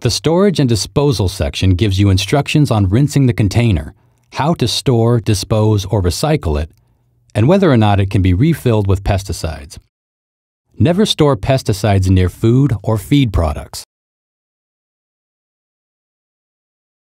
The storage and disposal section gives you instructions on rinsing the container, how to store, dispose, or recycle it, and whether or not it can be refilled with pesticides. Never store pesticides near food or feed products.